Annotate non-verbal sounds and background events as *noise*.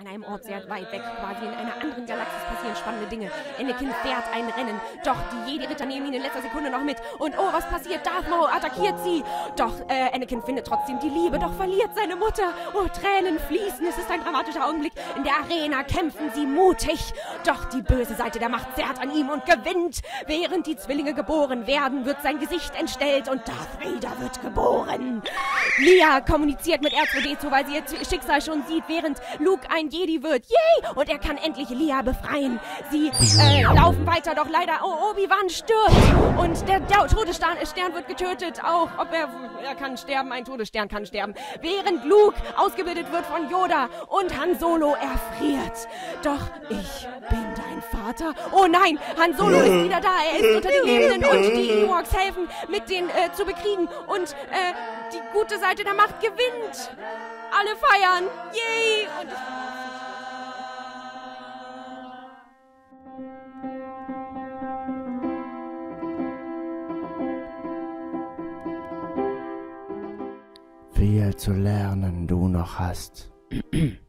An einem Ort sehr weit weg, quasi in einer anderen Galaxis, passieren spannende Dinge. Anakin fährt ein Rennen, doch die Jedi-Ritter nehmen ihn in letzter Sekunde noch mit. Und oh, was passiert? Darth Maul attackiert sie. Doch äh, Anakin findet trotzdem die Liebe, doch verliert seine Mutter. Oh, Tränen fließen. Es ist ein dramatischer Augenblick. In der Arena kämpfen sie mutig. Doch die böse Seite der Macht zerrt an ihm und gewinnt. Während die Zwillinge geboren werden, wird sein Gesicht entstellt und Darth Vader wird geboren. Leia kommuniziert mit R2D2, weil sie ihr Schicksal schon sieht, während Luke ein Jedi wird. Yay! Und er kann endlich Leia befreien. Sie äh, laufen weiter, doch leider oh, Obi-Wan stirbt. Und der, der Todesstern Stern wird getötet. Auch ob er, er kann sterben, ein Todesstern kann sterben. Während Luke ausgebildet wird von Yoda und Han Solo erfriert. Doch ich bin dein Vater. Oh nein, Han Solo ist wieder da. Er ist unter den Lebenden und die Ewoks helfen, mit den äh, zu bekriegen. Und äh, die gute Seite der Macht gewinnt. Alle feiern. Yay! Und viel zu lernen du noch hast. *clears throat*